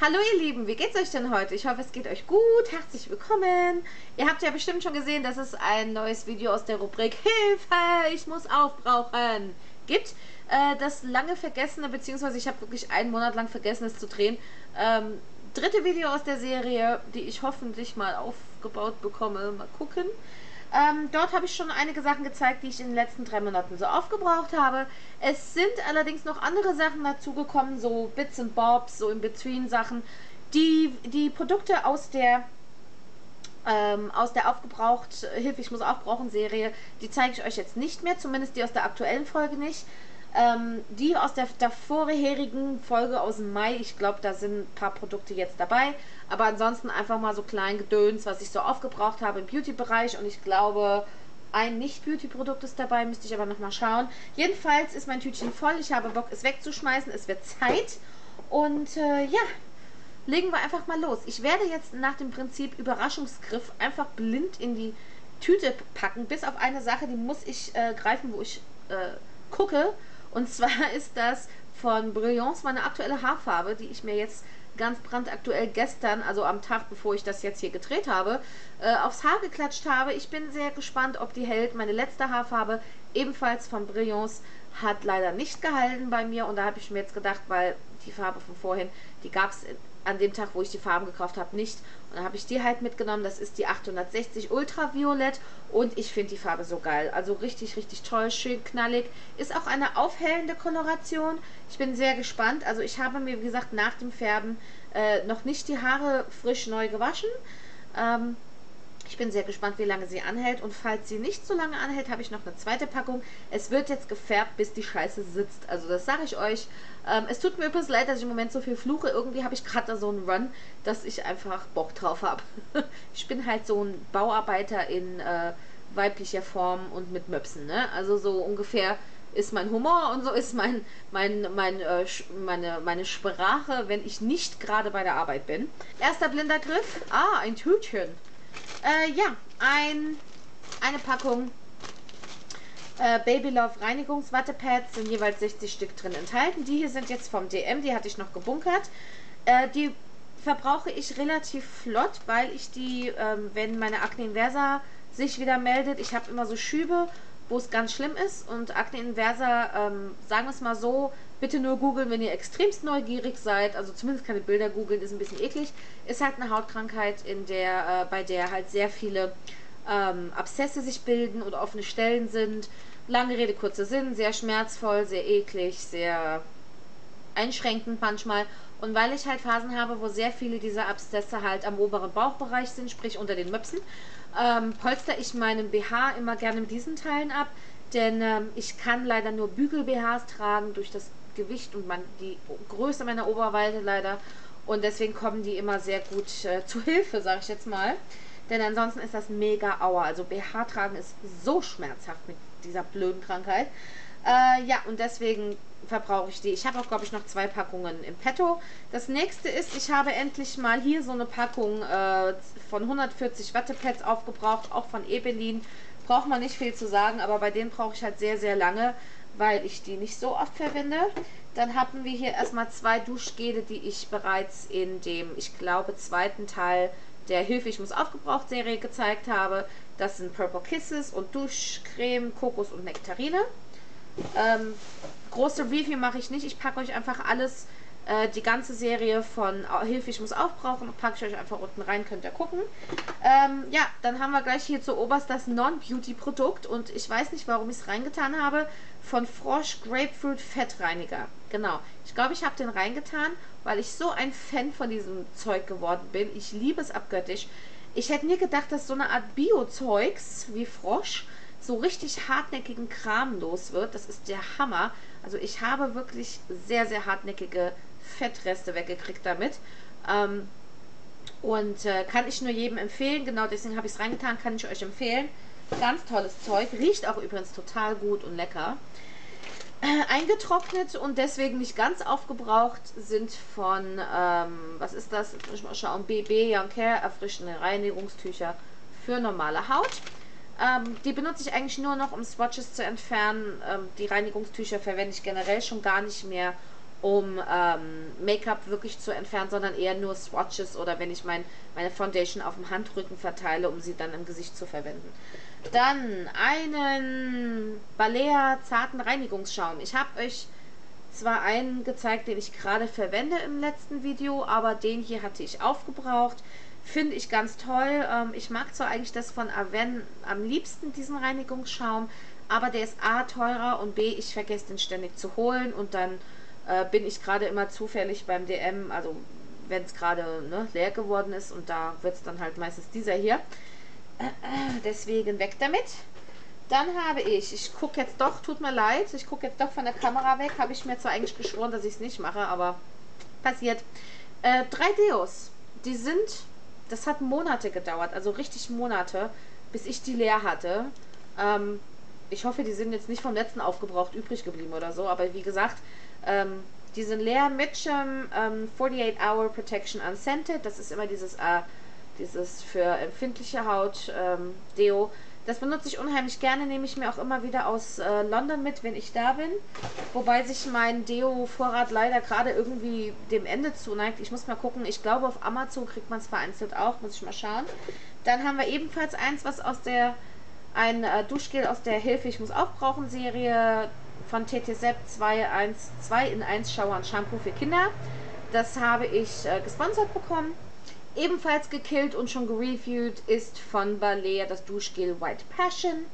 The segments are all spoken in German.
Hallo ihr Lieben, wie geht's euch denn heute? Ich hoffe, es geht euch gut. Herzlich willkommen. Ihr habt ja bestimmt schon gesehen, dass es ein neues Video aus der Rubrik Hilfe, ich muss aufbrauchen gibt. Äh, das lange vergessene, beziehungsweise ich habe wirklich einen Monat lang vergessen, es zu drehen. Ähm, dritte Video aus der Serie, die ich hoffentlich mal aufgebaut bekomme. Mal gucken. Ähm, dort habe ich schon einige Sachen gezeigt, die ich in den letzten drei Monaten so aufgebraucht habe. Es sind allerdings noch andere Sachen dazugekommen, so Bits und Bobs, so In-Between-Sachen. Die, die Produkte aus der ähm, aus der aufgebraucht, Hilfe, ich muss aufbrauchen Serie, die zeige ich euch jetzt nicht mehr, zumindest die aus der aktuellen Folge nicht. Ähm, die aus der, der vorherigen Folge aus dem Mai, ich glaube, da sind ein paar Produkte jetzt dabei. Aber ansonsten einfach mal so klein Gedöns, was ich so aufgebraucht habe im Beauty-Bereich. Und ich glaube, ein Nicht-Beauty-Produkt ist dabei, müsste ich aber nochmal schauen. Jedenfalls ist mein Tütchen voll. Ich habe Bock, es wegzuschmeißen. Es wird Zeit. Und äh, ja, legen wir einfach mal los. Ich werde jetzt nach dem Prinzip Überraschungsgriff einfach blind in die Tüte packen. Bis auf eine Sache, die muss ich äh, greifen, wo ich äh, gucke. Und zwar ist das von Brilliance meine aktuelle Haarfarbe, die ich mir jetzt ganz brandaktuell gestern, also am Tag, bevor ich das jetzt hier gedreht habe, äh, aufs Haar geklatscht habe. Ich bin sehr gespannt, ob die hält. Meine letzte Haarfarbe, ebenfalls von Brilliance, hat leider nicht gehalten bei mir. Und da habe ich mir jetzt gedacht, weil die Farbe von vorhin, die gab es an dem Tag, wo ich die Farben gekauft habe, nicht. Und dann habe ich die halt mitgenommen. Das ist die 860 Ultraviolett und ich finde die Farbe so geil. Also richtig, richtig toll, schön knallig. Ist auch eine aufhellende Koloration. Ich bin sehr gespannt. Also ich habe mir, wie gesagt, nach dem Färben äh, noch nicht die Haare frisch neu gewaschen. Ähm, ich bin sehr gespannt, wie lange sie anhält. Und falls sie nicht so lange anhält, habe ich noch eine zweite Packung. Es wird jetzt gefärbt, bis die Scheiße sitzt. Also das sage ich euch. Ähm, es tut mir übrigens leid, dass ich im Moment so viel fluche. Irgendwie habe ich gerade da so einen Run, dass ich einfach Bock drauf habe. ich bin halt so ein Bauarbeiter in äh, weiblicher Form und mit Möpsen. Ne? Also so ungefähr ist mein Humor und so ist mein, mein, mein, äh, meine, meine Sprache, wenn ich nicht gerade bei der Arbeit bin. Erster blinder Griff. Ah, ein Tütchen. Äh, ja, ein, eine Packung äh, Baby Love Reinigungswattepads sind jeweils 60 Stück drin enthalten. Die hier sind jetzt vom DM, die hatte ich noch gebunkert. Äh, die verbrauche ich relativ flott, weil ich die, ähm, wenn meine Akne Inversa sich wieder meldet, ich habe immer so Schübe, wo es ganz schlimm ist und Akne Inversa, ähm, sagen wir es mal so, bitte nur googeln, wenn ihr extremst neugierig seid, also zumindest keine Bilder googeln, ist ein bisschen eklig, ist halt eine Hautkrankheit, in der, äh, bei der halt sehr viele ähm, Abszesse sich bilden oder offene Stellen sind. Lange Rede, kurzer Sinn, sehr schmerzvoll, sehr eklig, sehr einschränkend manchmal. Und weil ich halt Phasen habe, wo sehr viele dieser Abszesse halt am oberen Bauchbereich sind, sprich unter den Möpsen, ähm, polster ich meinen BH immer gerne mit diesen Teilen ab, denn ähm, ich kann leider nur Bügel-BHs tragen durch das Gewicht und man, die Größe meiner Oberweite leider. Und deswegen kommen die immer sehr gut äh, zu Hilfe, sage ich jetzt mal. Denn ansonsten ist das mega Aua. Also BH tragen ist so schmerzhaft mit dieser blöden Krankheit. Äh, ja, und deswegen verbrauche ich die. Ich habe auch, glaube ich, noch zwei Packungen im Petto. Das nächste ist, ich habe endlich mal hier so eine Packung äh, von 140 Wattepads aufgebraucht, auch von Ebelin. Braucht man nicht viel zu sagen, aber bei denen brauche ich halt sehr, sehr lange, weil ich die nicht so oft verwende. Dann haben wir hier erstmal zwei Duschgele, die ich bereits in dem, ich glaube, zweiten Teil der Hilfe, ich muss aufgebraucht Serie gezeigt habe. Das sind Purple Kisses und Duschcreme, Kokos und Nektarine. Ähm, große Review mache ich nicht. Ich packe euch einfach alles, äh, die ganze Serie von Hilfe, ich muss aufbrauchen, packe ich euch einfach unten rein, könnt ihr gucken. Ähm, ja, dann haben wir gleich hier zu oberst das Non-Beauty-Produkt und ich weiß nicht, warum ich es reingetan habe, von Frosch Grapefruit Fettreiniger. Genau, ich glaube, ich habe den reingetan, weil ich so ein Fan von diesem Zeug geworden bin. Ich liebe es abgöttisch. Ich hätte nie gedacht, dass so eine Art Bio-Zeugs wie Frosch so richtig hartnäckigen Kram los wird. Das ist der Hammer. Also ich habe wirklich sehr, sehr hartnäckige Fettreste weggekriegt damit. Ähm, und äh, kann ich nur jedem empfehlen. Genau deswegen habe ich es reingetan, kann ich euch empfehlen. Ganz tolles Zeug. Riecht auch übrigens total gut und lecker. Äh, eingetrocknet und deswegen nicht ganz aufgebraucht sind von, ähm, was ist das? Jetzt muss ich mal schauen. BB Young Care erfrischende Reinigungstücher für normale Haut. Ähm, die benutze ich eigentlich nur noch, um Swatches zu entfernen. Ähm, die Reinigungstücher verwende ich generell schon gar nicht mehr, um ähm, Make-up wirklich zu entfernen, sondern eher nur Swatches oder wenn ich mein, meine Foundation auf dem Handrücken verteile, um sie dann im Gesicht zu verwenden. Dann einen Balea zarten Reinigungsschaum. Ich habe euch zwar einen gezeigt, den ich gerade verwende im letzten Video, aber den hier hatte ich aufgebraucht. Finde ich ganz toll. Ähm, ich mag zwar eigentlich das von Aven am liebsten, diesen Reinigungsschaum, aber der ist A teurer und B, ich vergesse den ständig zu holen und dann äh, bin ich gerade immer zufällig beim DM, also wenn es gerade ne, leer geworden ist und da wird es dann halt meistens dieser hier. Äh, äh, deswegen weg damit. Dann habe ich, ich gucke jetzt doch, tut mir leid, ich gucke jetzt doch von der Kamera weg. Habe ich mir zwar eigentlich geschworen, dass ich es nicht mache, aber passiert. Äh, drei Deos. Die sind, das hat Monate gedauert, also richtig Monate, bis ich die leer hatte. Ähm, ich hoffe, die sind jetzt nicht vom letzten aufgebraucht übrig geblieben oder so, aber wie gesagt, ähm, die sind leer. Mitchum ähm, 48 Hour Protection Unscented, das ist immer dieses, äh, dieses für empfindliche Haut ähm, Deo. Das benutze ich unheimlich gerne, nehme ich mir auch immer wieder aus äh, London mit, wenn ich da bin. Wobei sich mein Deo-Vorrat leider gerade irgendwie dem Ende zuneigt. Ich muss mal gucken, ich glaube auf Amazon kriegt man es vereinzelt auch, muss ich mal schauen. Dann haben wir ebenfalls eins, was aus der, ein äh, Duschgel aus der Hilfe, ich muss aufbrauchen Serie von TT Sepp 2, 1, 2 in 1 Shower und Shampoo für Kinder. Das habe ich äh, gesponsert bekommen. Ebenfalls gekillt und schon gereviewt ist von Balea das Duschgel White Passion.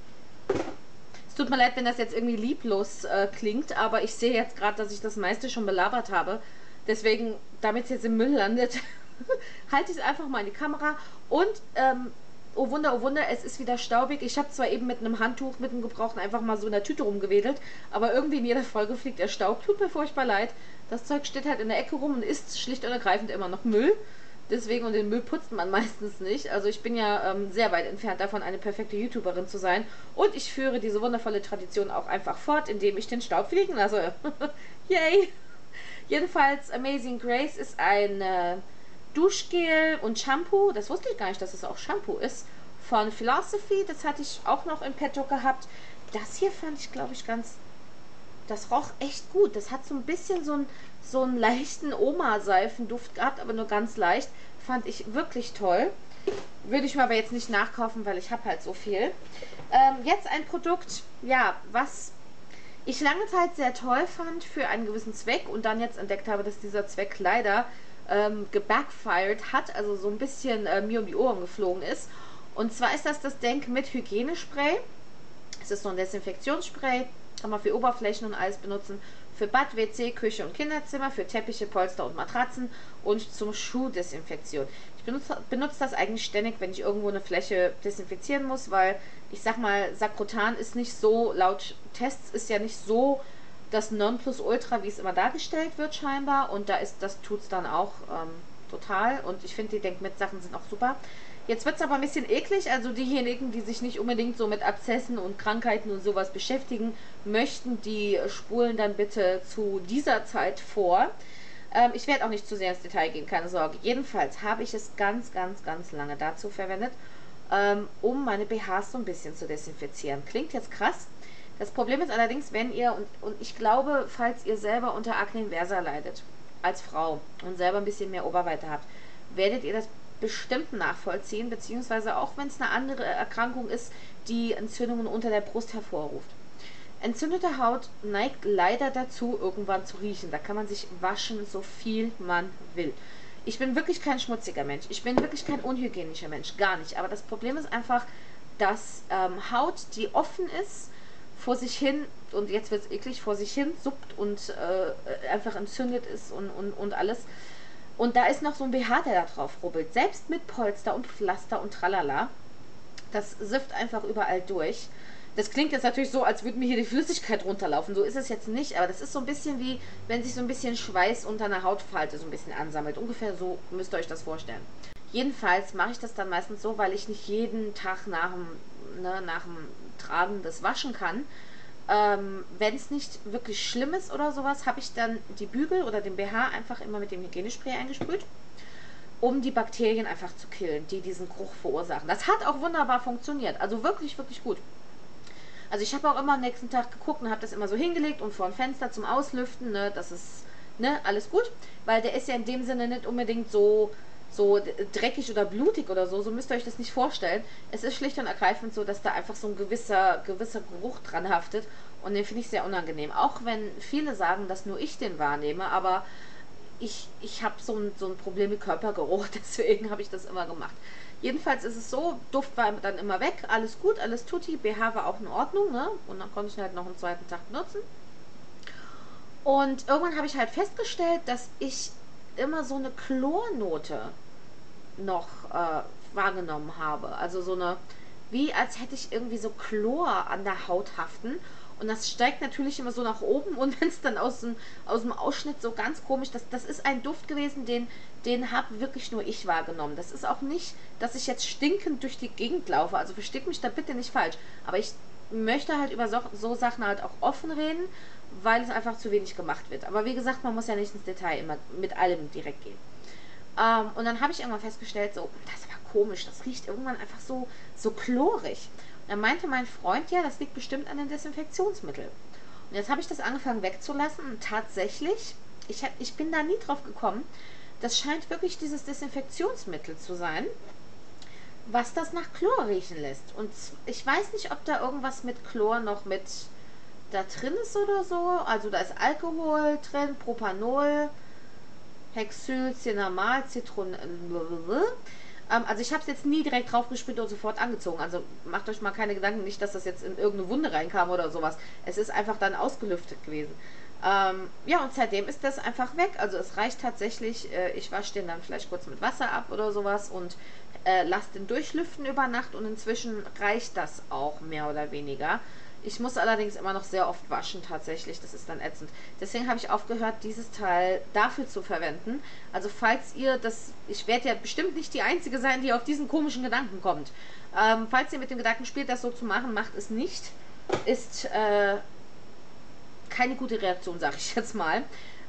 Es tut mir leid, wenn das jetzt irgendwie lieblos äh, klingt, aber ich sehe jetzt gerade, dass ich das meiste schon belabert habe. Deswegen, damit es jetzt im Müll landet, halte ich es einfach mal in die Kamera. Und, ähm, oh Wunder, oh Wunder, es ist wieder staubig. Ich habe zwar eben mit einem Handtuch, mit einem Gebrauchten einfach mal so in der Tüte rumgewedelt, aber irgendwie in jeder Folge fliegt der Staub. Tut mir furchtbar leid. Das Zeug steht halt in der Ecke rum und ist schlicht und ergreifend immer noch Müll. Deswegen, und den Müll putzt man meistens nicht. Also ich bin ja ähm, sehr weit entfernt davon, eine perfekte YouTuberin zu sein. Und ich führe diese wundervolle Tradition auch einfach fort, indem ich den Staub fliegen lasse. Yay! Jedenfalls, Amazing Grace ist ein äh, Duschgel und Shampoo. Das wusste ich gar nicht, dass es auch Shampoo ist. Von Philosophy. Das hatte ich auch noch in petto gehabt. Das hier fand ich, glaube ich, ganz... Das roch echt gut. Das hat so ein bisschen so ein so einen leichten Oma-Seifenduft gehabt, aber nur ganz leicht. Fand ich wirklich toll. Würde ich mir aber jetzt nicht nachkaufen, weil ich habe halt so viel. Ähm, jetzt ein Produkt, ja, was ich lange Zeit sehr toll fand für einen gewissen Zweck und dann jetzt entdeckt habe, dass dieser Zweck leider ähm, gebackfired hat, also so ein bisschen äh, mir um die Ohren geflogen ist. Und zwar ist das das Denk mit Hygienespray. Es ist so ein Desinfektionsspray, kann man für Oberflächen und alles benutzen für Bad, WC, Küche und Kinderzimmer, für Teppiche, Polster und Matratzen und zum Schuhdesinfektion. Ich benutze, benutze das eigentlich ständig, wenn ich irgendwo eine Fläche desinfizieren muss, weil ich sag mal, Sakrotan ist nicht so, laut Tests ist ja nicht so das Nonplusultra, wie es immer dargestellt wird scheinbar und da ist, das tut es dann auch ähm, total und ich finde die Denkmitsachen sind auch super. Jetzt wird es aber ein bisschen eklig, also diejenigen, die sich nicht unbedingt so mit Abszessen und Krankheiten und sowas beschäftigen möchten, die spulen dann bitte zu dieser Zeit vor. Ähm, ich werde auch nicht zu sehr ins Detail gehen, keine Sorge. Jedenfalls habe ich es ganz, ganz, ganz lange dazu verwendet, ähm, um meine BHs so ein bisschen zu desinfizieren. Klingt jetzt krass. Das Problem ist allerdings, wenn ihr, und, und ich glaube, falls ihr selber unter Acne inversa leidet, als Frau und selber ein bisschen mehr Oberweite habt, werdet ihr das bestimmt nachvollziehen, beziehungsweise auch wenn es eine andere Erkrankung ist, die Entzündungen unter der Brust hervorruft. Entzündete Haut neigt leider dazu, irgendwann zu riechen. Da kann man sich waschen, so viel man will. Ich bin wirklich kein schmutziger Mensch. Ich bin wirklich kein unhygienischer Mensch. Gar nicht. Aber das Problem ist einfach, dass ähm, Haut, die offen ist, vor sich hin, und jetzt wird es eklig, vor sich hin suppt und äh, einfach entzündet ist und, und, und alles, und da ist noch so ein BH, der da drauf rubbelt. Selbst mit Polster und Pflaster und Tralala. Das sifft einfach überall durch. Das klingt jetzt natürlich so, als würde mir hier die Flüssigkeit runterlaufen. So ist es jetzt nicht, aber das ist so ein bisschen wie, wenn sich so ein bisschen Schweiß unter einer Hautfalte so ein bisschen ansammelt. Ungefähr so müsst ihr euch das vorstellen. Jedenfalls mache ich das dann meistens so, weil ich nicht jeden Tag nach dem, ne, nach dem Tragen das waschen kann. Ähm, Wenn es nicht wirklich schlimm ist oder sowas, habe ich dann die Bügel oder den BH einfach immer mit dem Hygienespray eingesprüht, um die Bakterien einfach zu killen, die diesen Geruch verursachen. Das hat auch wunderbar funktioniert. Also wirklich, wirklich gut. Also ich habe auch immer am nächsten Tag geguckt und habe das immer so hingelegt und vor ein Fenster zum Auslüften, ne, dass es ne, alles gut, weil der ist ja in dem Sinne nicht unbedingt so so dreckig oder blutig oder so, so müsst ihr euch das nicht vorstellen. Es ist schlicht und ergreifend so, dass da einfach so ein gewisser, gewisser Geruch dran haftet und den finde ich sehr unangenehm. Auch wenn viele sagen, dass nur ich den wahrnehme, aber ich, ich habe so ein, so ein Problem mit Körpergeruch, deswegen habe ich das immer gemacht. Jedenfalls ist es so, Duft war dann immer weg, alles gut, alles tutti, BH war auch in Ordnung, ne? Und dann konnte ich halt noch einen zweiten Tag benutzen. Und irgendwann habe ich halt festgestellt, dass ich immer so eine Chlornote noch äh, wahrgenommen habe. Also so eine, wie als hätte ich irgendwie so Chlor an der Haut haften. Und das steigt natürlich immer so nach oben und wenn es dann aus dem, aus dem Ausschnitt so ganz komisch, das, das ist ein Duft gewesen, den, den habe wirklich nur ich wahrgenommen. Das ist auch nicht, dass ich jetzt stinkend durch die Gegend laufe. Also versteht mich da bitte nicht falsch. Aber ich möchte halt über so, so Sachen halt auch offen reden weil es einfach zu wenig gemacht wird. Aber wie gesagt, man muss ja nicht ins Detail immer mit allem direkt gehen. Ähm, und dann habe ich irgendwann festgestellt, so, das war komisch, das riecht irgendwann einfach so, so chlorig. Und dann meinte mein Freund, ja, das liegt bestimmt an dem Desinfektionsmittel. Und jetzt habe ich das angefangen wegzulassen und tatsächlich, ich, ich bin da nie drauf gekommen, das scheint wirklich dieses Desinfektionsmittel zu sein, was das nach Chlor riechen lässt. Und ich weiß nicht, ob da irgendwas mit Chlor noch mit da drin ist oder so. Also da ist Alkohol drin, Propanol, Hexyl, Cinnamol, Zitron. Ähm, also ich habe es jetzt nie direkt draufgespült und sofort angezogen. Also macht euch mal keine Gedanken, nicht, dass das jetzt in irgendeine Wunde reinkam oder sowas. Es ist einfach dann ausgelüftet gewesen. Ähm, ja, und seitdem ist das einfach weg. Also es reicht tatsächlich, äh, ich wasche den dann vielleicht kurz mit Wasser ab oder sowas und äh, lasse den durchlüften über Nacht und inzwischen reicht das auch mehr oder weniger. Ich muss allerdings immer noch sehr oft waschen tatsächlich. Das ist dann ätzend. Deswegen habe ich aufgehört, dieses Teil dafür zu verwenden. Also falls ihr das... Ich werde ja bestimmt nicht die Einzige sein, die auf diesen komischen Gedanken kommt. Ähm, falls ihr mit dem Gedanken spielt, das so zu machen, macht es nicht. Ist äh, keine gute Reaktion, sage ich jetzt mal.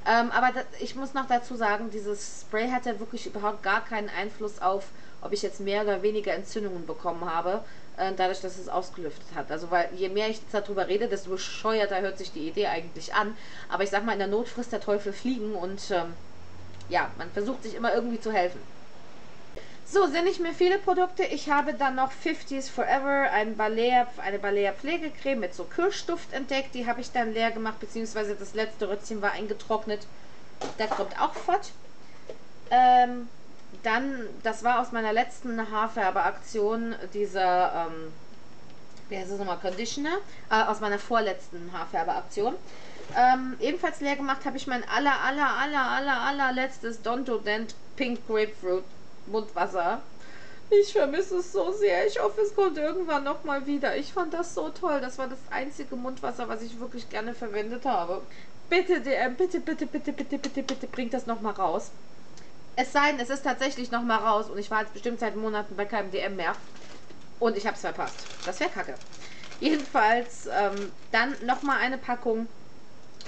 Ähm, aber da, ich muss noch dazu sagen, dieses Spray hat ja wirklich überhaupt gar keinen Einfluss auf, ob ich jetzt mehr oder weniger Entzündungen bekommen habe. Äh, dadurch, dass es ausgelüftet hat. Also weil je mehr ich darüber rede, desto bescheuerter hört sich die Idee eigentlich an. Aber ich sag mal, in der Not frisst der Teufel Fliegen und ähm, ja, man versucht sich immer irgendwie zu helfen. So, sind nicht mehr viele Produkte. Ich habe dann noch 50s Forever, ein Balea, eine Balea Pflegecreme mit so Kirschduft entdeckt. Die habe ich dann leer gemacht, beziehungsweise das letzte Rötzchen war eingetrocknet. Da kommt auch fort. Ähm, dann, das war aus meiner letzten Haarfärbeaktion, dieser, ähm, wie heißt das nochmal, Conditioner, äh, aus meiner vorletzten Haarfärbeaktion. Ähm, ebenfalls leer gemacht habe ich mein aller, aller, aller, aller, allerletztes Dontodent Pink Grapefruit Mundwasser. Ich vermisse es so sehr. Ich hoffe, es kommt irgendwann nochmal wieder. Ich fand das so toll. Das war das einzige Mundwasser, was ich wirklich gerne verwendet habe. Bitte, DM, bitte, bitte, bitte, bitte, bitte, bitte, bringt das nochmal raus. Es sei denn, es ist tatsächlich noch mal raus und ich war jetzt bestimmt seit Monaten bei keinem DM mehr. Und ich habe es verpasst. Das wäre kacke. Jedenfalls ähm, dann noch mal eine Packung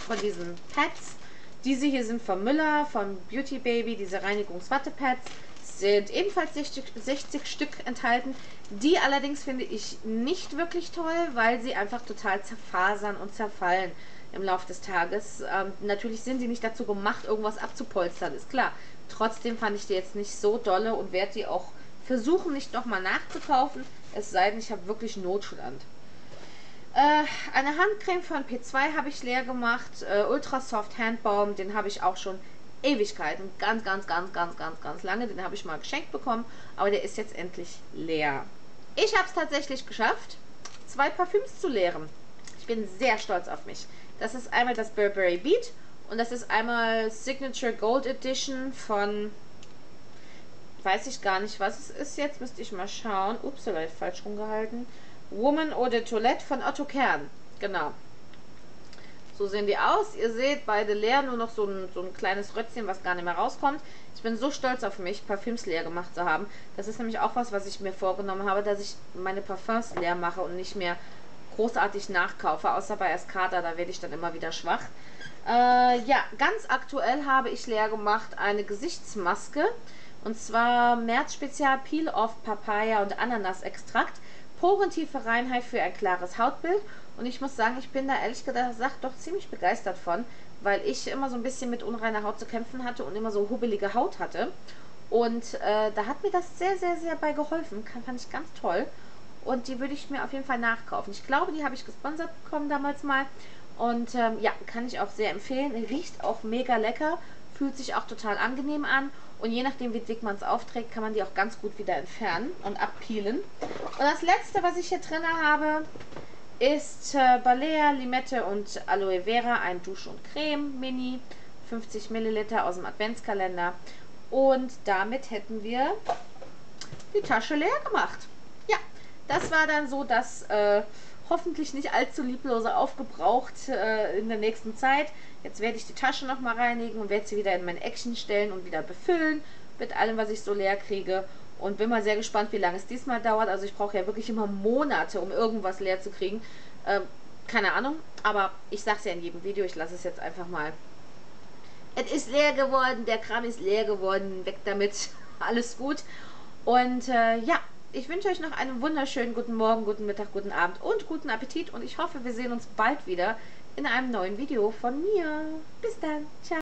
von diesen Pads. Diese hier sind von Müller, von Beauty Baby, diese Reinigungswattepads. Sind ebenfalls 60, 60 Stück enthalten. Die allerdings finde ich nicht wirklich toll, weil sie einfach total zerfasern und zerfallen im Laufe des Tages. Ähm, natürlich sind sie nicht dazu gemacht, irgendwas abzupolstern, ist klar. Trotzdem fand ich die jetzt nicht so dolle und werde die auch versuchen, nicht nochmal nachzukaufen. Es sei denn, ich habe wirklich Notstand. Äh, eine Handcreme von P2 habe ich leer gemacht. Äh, Ultra Soft Handbaum, den habe ich auch schon Ewigkeiten. Ganz, ganz, ganz, ganz, ganz, ganz lange. Den habe ich mal geschenkt bekommen. Aber der ist jetzt endlich leer. Ich habe es tatsächlich geschafft, zwei Parfüms zu leeren. Ich bin sehr stolz auf mich. Das ist einmal das Burberry Beat und das ist einmal Signature Gold Edition von, weiß ich gar nicht, was es ist jetzt, müsste ich mal schauen. Ups, da ich falsch rumgehalten. Woman de Toilette von Otto Kern. Genau. So sehen die aus. Ihr seht, beide leer, nur noch so ein, so ein kleines Rötzchen, was gar nicht mehr rauskommt. Ich bin so stolz auf mich, Parfüms leer gemacht zu haben. Das ist nämlich auch was, was ich mir vorgenommen habe, dass ich meine Parfums leer mache und nicht mehr großartig nachkaufe, außer bei Escada, da werde ich dann immer wieder schwach. Äh, ja, ganz aktuell habe ich leer gemacht eine Gesichtsmaske. Und zwar März Spezial Peel Off Papaya und Ananas-Extrakt. Porentiefe Reinheit für ein klares Hautbild. Und ich muss sagen, ich bin da ehrlich gesagt doch ziemlich begeistert von, weil ich immer so ein bisschen mit unreiner Haut zu kämpfen hatte und immer so hubbelige Haut hatte. Und äh, da hat mir das sehr, sehr, sehr bei geholfen. Fand ich ganz toll. Und die würde ich mir auf jeden Fall nachkaufen. Ich glaube, die habe ich gesponsert bekommen damals mal. Und ähm, ja, kann ich auch sehr empfehlen. Riecht auch mega lecker. Fühlt sich auch total angenehm an. Und je nachdem, wie dick man es aufträgt, kann man die auch ganz gut wieder entfernen und abpeelen. Und das letzte, was ich hier drin habe, ist äh, Balea, Limette und Aloe Vera, ein Dusch- und Creme Mini, 50 Milliliter aus dem Adventskalender. Und damit hätten wir die Tasche leer gemacht. Das war dann so das äh, hoffentlich nicht allzu lieblose aufgebraucht äh, in der nächsten Zeit. Jetzt werde ich die Tasche nochmal reinigen und werde sie wieder in mein Action stellen und wieder befüllen mit allem, was ich so leer kriege. Und bin mal sehr gespannt, wie lange es diesmal dauert. Also ich brauche ja wirklich immer Monate, um irgendwas leer zu kriegen. Ähm, keine Ahnung, aber ich sage es ja in jedem Video. Ich lasse es jetzt einfach mal. Es ist leer geworden, der Kram ist leer geworden. Weg damit. Alles gut. Und äh, ja, ich wünsche euch noch einen wunderschönen guten Morgen, guten Mittag, guten Abend und guten Appetit. Und ich hoffe, wir sehen uns bald wieder in einem neuen Video von mir. Bis dann. Ciao.